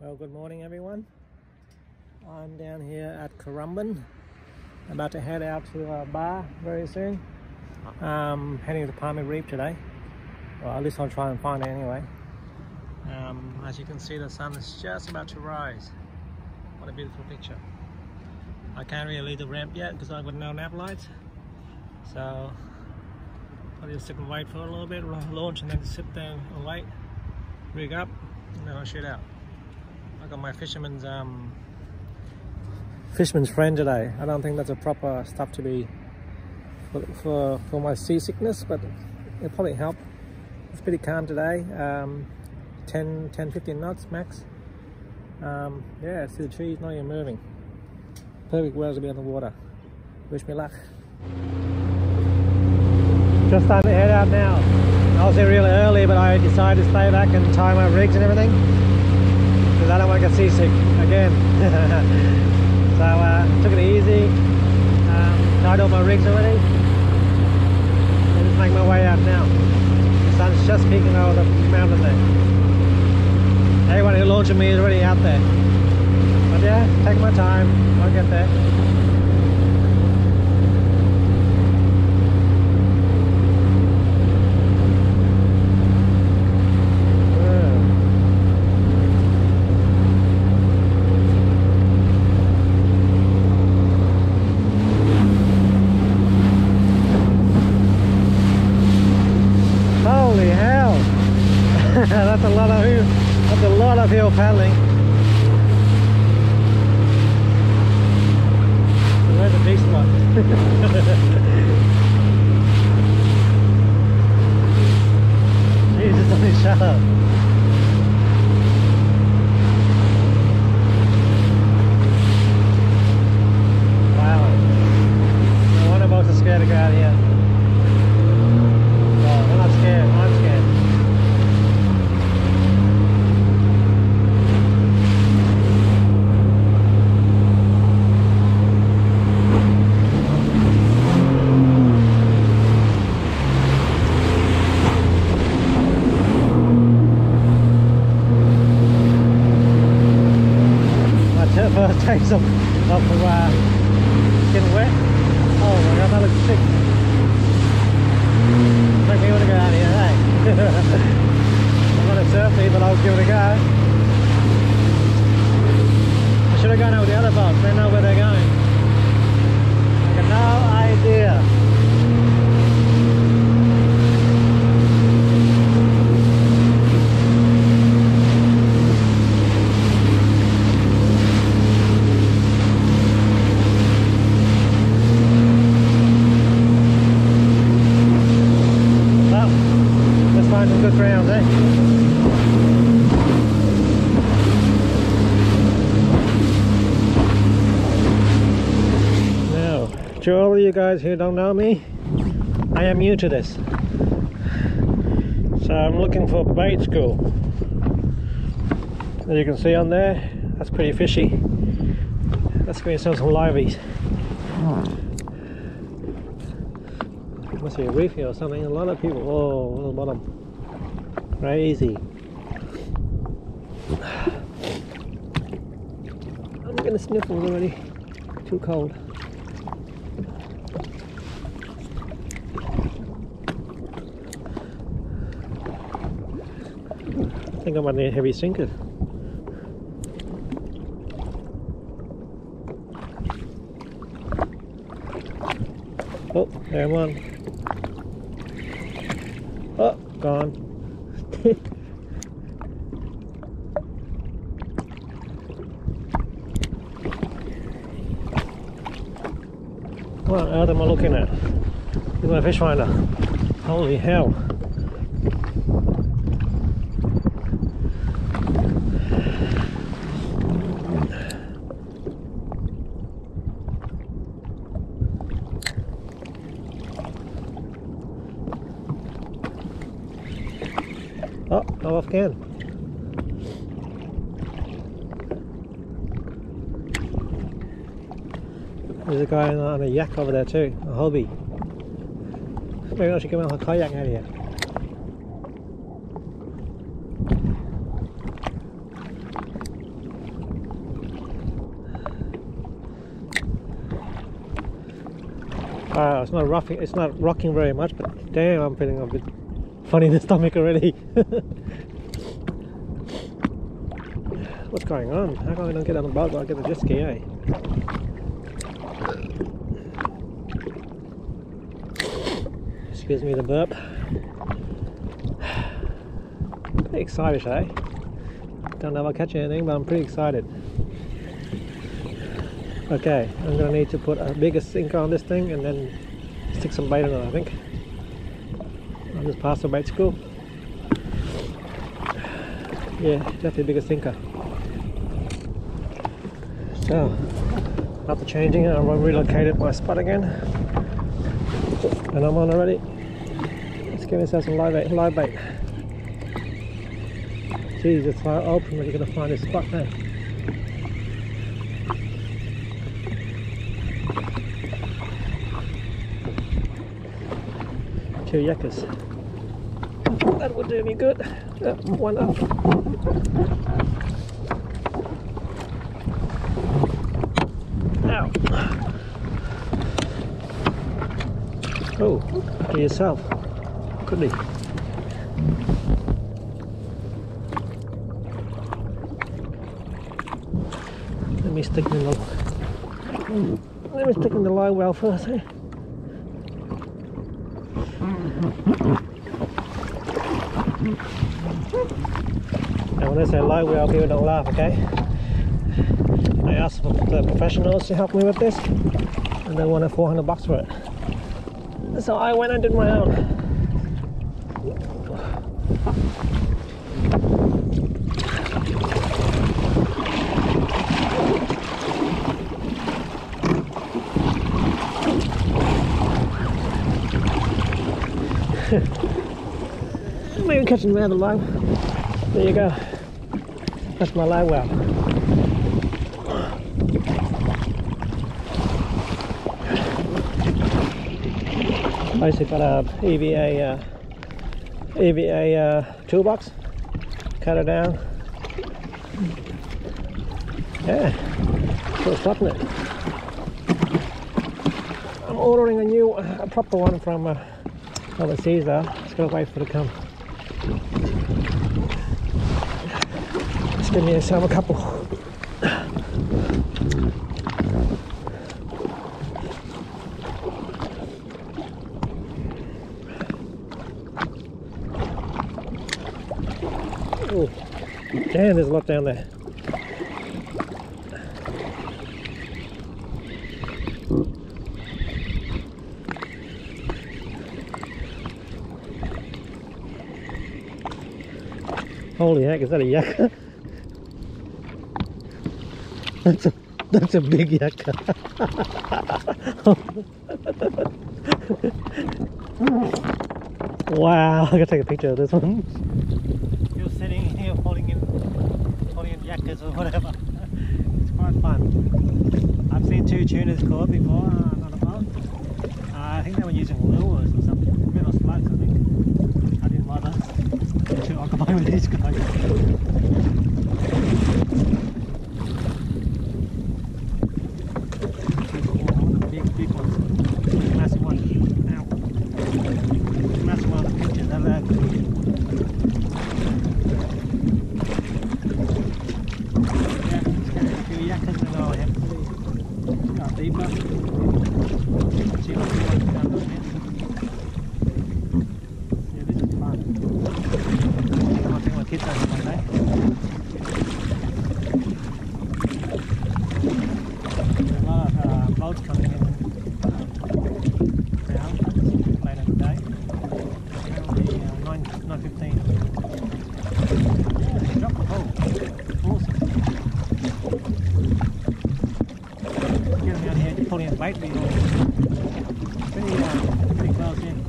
Well, good morning everyone. I'm down here at Currumbin. About to head out to a bar very soon. Um, heading to Palmy Reef today. Well, at least I'll try and find it anyway. Um, as you can see, the sun is just about to rise. What a beautiful picture. I can't really leave the ramp yet because I've got no nav lights. So I'll just sit and wait for a little bit, launch and then sit there and wait, rig up, and then I'll shoot out. I got my fisherman's um, fisherman's friend today. I don't think that's a proper stuff to be for, for, for my seasickness, but it'll probably help. It's pretty calm today, um, 10, 10, 15 knots max. Um, yeah, see the trees, not even moving. Perfect weather to be on the water. Wish me luck. Just starting to head out now. I was here really early, but I decided to stay back and tie my rigs and everything. Because I don't want to get seasick again. so uh, took it easy. Um, tied all my rigs already. And just make my way out now. The sun's just peeking over the mountain there. Anyone who launching me is already out there. But yeah, take my time. I'll get there. Holy hell! that's a lot of that's a lot of hill paddling. Where's the big spot? Jesus, only shut up. Wow. No to go. Well, they're not scared. I'm scared. My t- first taste of, of uh, getting wet. Oh my god, that looks sick. Make me want to go out here, hey? I'm not a surfy, but I'll give it a go. I should have gone out with the other boats, they know where they're going. I got no idea. Well, let's find some good ground, eh? Now, to all of you guys who don't know me, I am new to this. So I'm looking for bait school. As you can see on there, that's pretty fishy. Let's go yourself some liveys. Must be a reef here or something. A lot of people. Oh, on the bottom. Crazy. I'm gonna sniffle already. Too cold. Think I'm need a heavy sinker. Oh, there one. Oh, gone. what on earth am I looking at? Look my fish finder. Holy hell. There's a guy on a yak over there too, a hobby. Maybe I should get my kayak out here. Uh, ah, it's not roughing, it's not rocking very much, but damn, I'm feeling a bit funny in the stomach already. What's going on? How come I don't get on the boat? I get the jet ski, eh? Excuse me, the burp. Pretty excited, eh? Don't know if I'll catch anything, but I'm pretty excited. Okay, I'm gonna need to put a bigger sinker on this thing and then stick some bait on it, I think. I'll just pass the bait school. Yeah, definitely a bigger sinker. So, after changing it, I relocated my spot again. And I'm on already. Let's give myself some live bait. Live bait. Jeez, it's so open you're gonna find this spot now. Two yakas. That would do me good. Uh, one up. Ow. Oh, for yourself. Could be. Let me stick in the let me stick in the live well first. Eh? Now when I say live well, people don't laugh, okay? I asked the professionals to help me with this, and they wanted 400 bucks for it. So I went and did my own. Maybe catching rather low. There you go. That's my live well. I basically got a EVA uh, EVA uh, toolbox. Cut it down. Yeah, still spotting it. I'm ordering a new, a proper one from uh, overseas though. Just gotta wait for it to come. Just give me yourself a couple. Oh, damn, there's a lot down there. Holy heck, is that a yucca? That's a that's a big yucca. wow, I gotta take a picture of this one. You're sitting here holding in holding in yuccas or whatever. It's quite fun. I've seen two tuners caught before uh, on a boat. Uh, I think they were using lures or something. Minnow slugs, I think. I didn't bother. Too occupied with these guys. Big, big ones. Massive one. Ow. Massive one of the pictures. Have that. Yeah, it's got a few yakas and all here. It's got deeper. See what we want down there. Yeah, this is fun. I think my kids are one day. There's a lot of uh, boats coming in now, later today. Currently uh, 9, 9.15. Yeah, drop the hole. Awesome. Here, pulling a bait reel. Pretty, uh, pretty close in.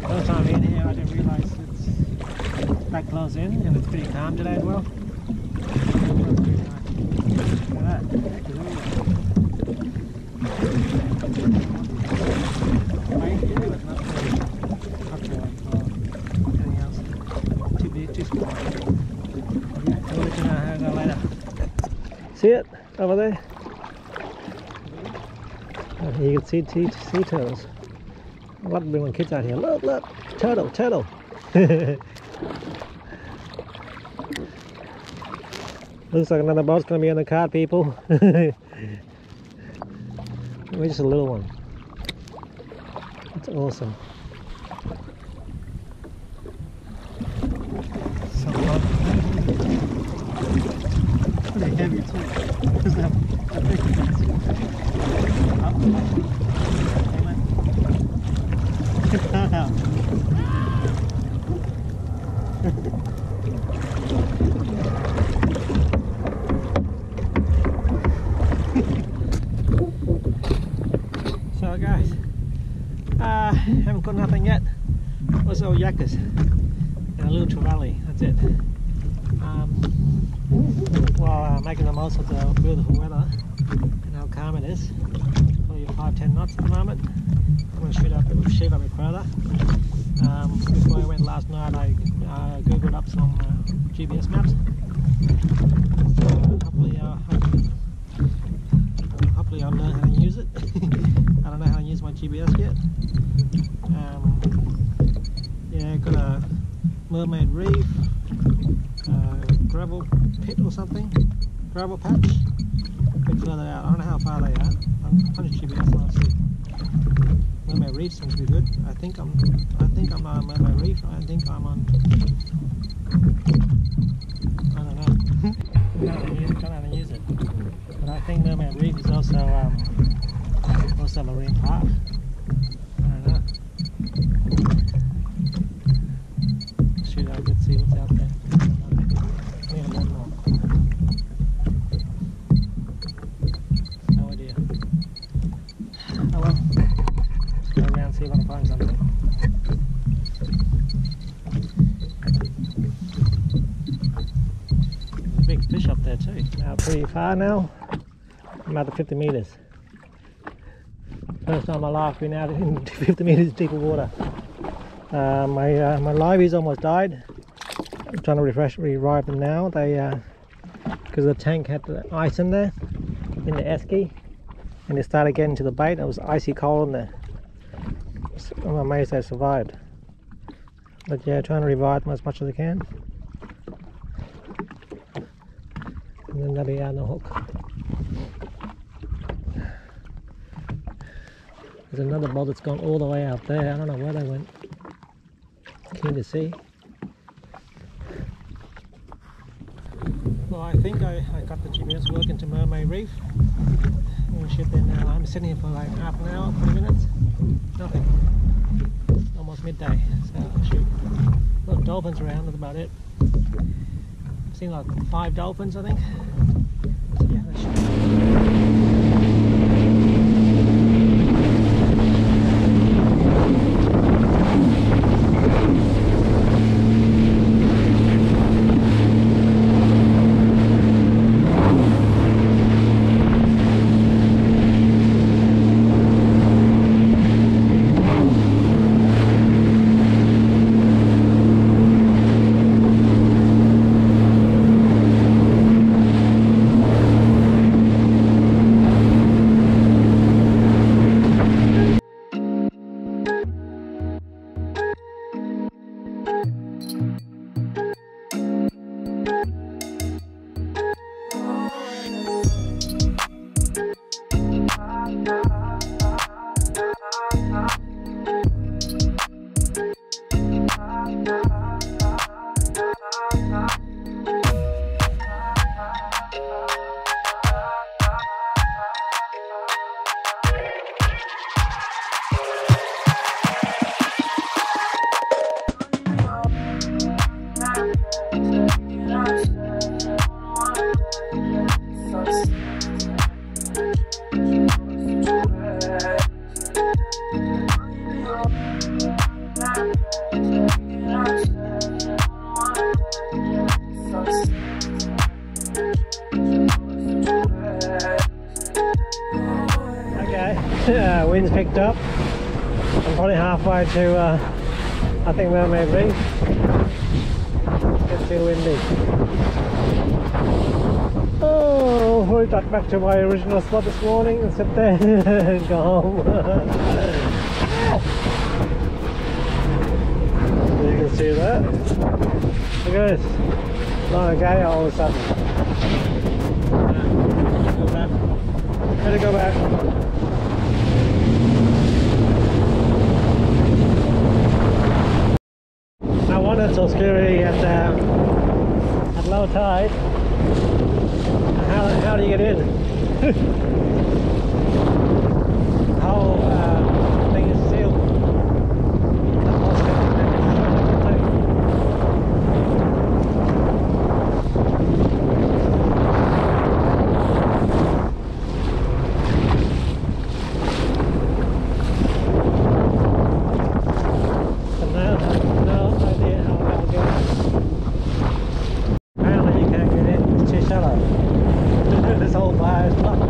First time in here, I didn't realise it's that close in, and it's pretty calm today as well. See it over there? You can see sea, sea turtles. To bring my kids out here. Look, look, turtle, turtle. Looks like another boat's gonna be on the card, people. Maybe just a little one. It's awesome. So Pretty heavy too. Doesn't have a big. So guys, uh, haven't got nothing yet. What's all yakas and a little trevally. That's it. Um, while uh, making the most of the beautiful weather and how calm it is. Probably five ten knots at the moment. I'm going to shoot up shoot up a bit further. Um, before I went last night, I uh, googled up some uh, GPS maps. So hopefully, uh, hopefully, hopefully I'll learn how to use it. I don't know how to use my GPS yet. Um, yeah, got a mermaid reef, uh, gravel pit or something, gravel patch. A bit further out. I don't know how far they are. I'm punch GPS and I'll reef seems to be good. I think I'm. I think I'm on mermaid reef. I think I'm on. I don't know. can't how to use it. But I think mermaid reef is also um, also a marine park. I don't know. Shoot out, let's see what's out there. I don't know. Need a lot more. No idea. Oh well. Let's go around see if I can find something. There's a big fish up there too. Now. I'm out to 50 metres. First time in my life been out in 50 metres deeper water. Uh, my uh, my liveys almost died. I'm trying to refresh revive them now. They because the tank had the ice in there in the esky, and they started getting to the bait. It was icy cold in there. I'm amazed they survived. But yeah, trying to revive them as much as I can. Be the hook. There's another boat that's gone all the way out there. I don't know where they went. Keen to see. Well, I think I, I got the GPS working to Mermaid Reef. Gonna shoot there now. I'm sitting here for like half an hour, 20 minutes. Nothing. Almost midday, so shoot. Dolphins around, that's about it. Seen like five dolphins, I think. Uh, wind's picked up. I'm probably halfway to, uh, I think Mermaid Reef. It's too windy. Oh, we got back to my original spot this morning and sit there and go home. you can see that. Look at this. Not guy all of a sudden. Better go back. It's so scary at, um, at low tide. How, how do you get in? the whole uh, thing is sealed. The whole thing is But now I have no idea how I'll get in. Apparently you can't get in, it's too shallow. this whole bar is blocked.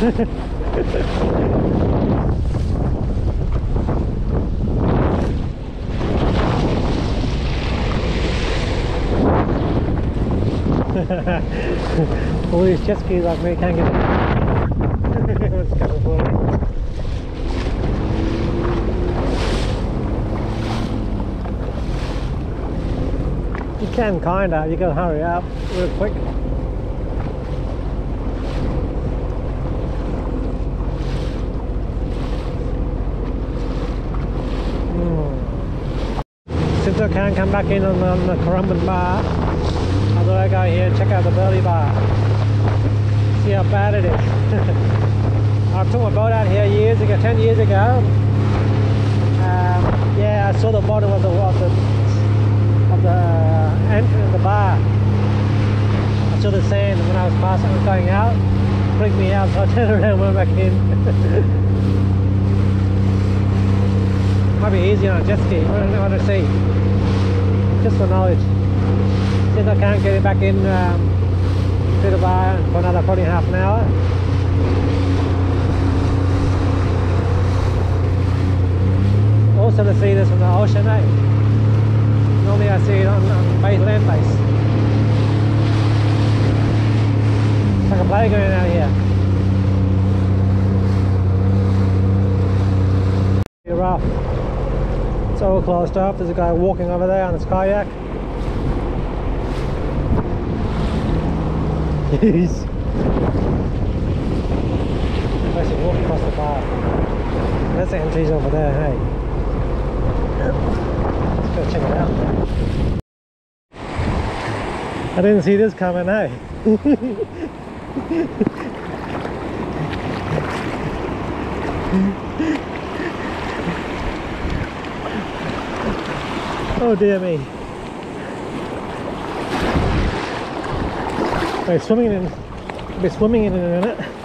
All these jet skis like me can't get me. You can kinda, you gotta hurry up real quick. Can't come back in on, on the Currumbin bar, I go here and check out the Burleigh bar. See how bad it is. I took my boat out here years ago, 10 years ago. Um, yeah, I saw the bottom of the, of the of the entrance of the bar. I saw the sand when I was passing, I was going out, It freaked me out, so I turned around and went back in. Might be easier on a jet ski, I don't know what to see. Just for knowledge. Since I can't get it back in um, to the bar for another probably half an hour. Also to see this from the ocean, eh? Normally I see it on, on base, land base. It's like a playground out here. You're. All closed up. There's a guy walking over there on his kayak. Jeez. Actually walk across the bar. That's the entries over there, hey. Let's go check it out. I didn't see this coming, hey. oh dear me. They're swimming in, be swimming in in a minute.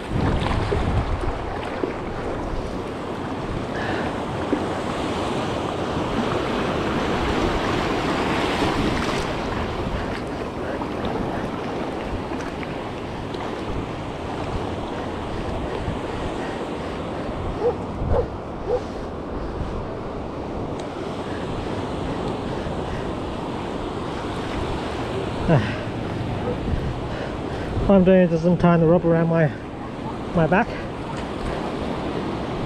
What I'm doing is just I'm tying the rope around my my back.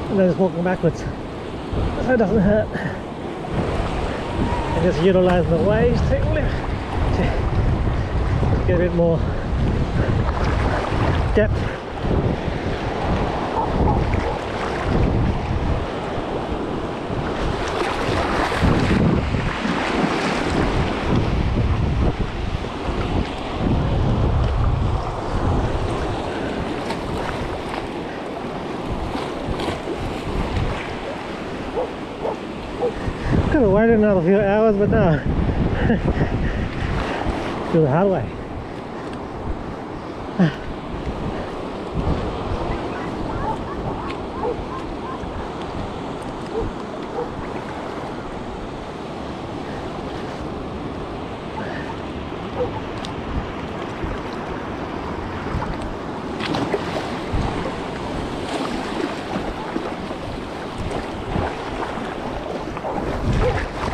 And then just walking backwards. So it doesn't hurt. And just utilizing the waves to to get a bit more depth another few hours, but uh, no. Do the hard way.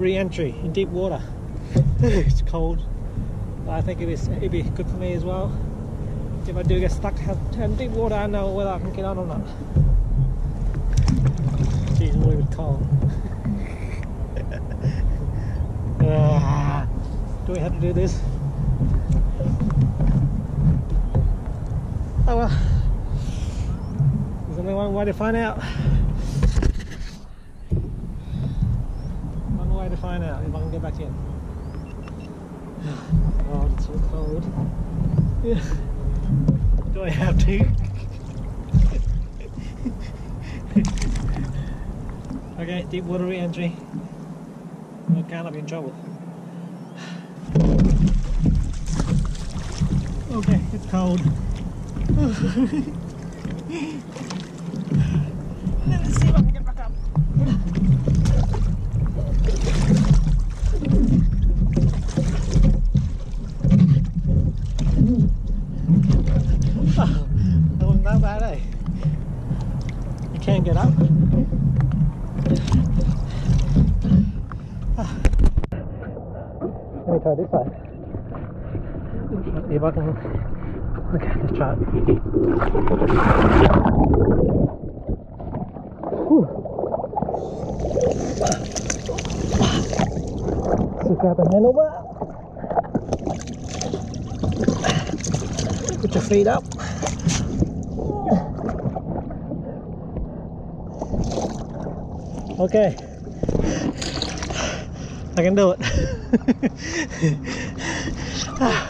re-entry in deep water. it's cold, but I think it is, it'd be good for me as well. If I do get stuck in deep water, I know whether I can get on or not. Jeez, I'm cold. Ah, do we have to do this? Oh well. There's only one way to find out. One way to find out if I can get back in. Oh, it's so cold. Do I have to? okay, deep water re-entry. I can't be in trouble. Okay, it's cold. Let's see if I can get back up. Oh, that wasn't that bad, eh? You can't get up. Let me try this side. If I can Okay, let's try it. Whew. So grab a handlebar. Put your feet up. Okay. I can do it. Ah.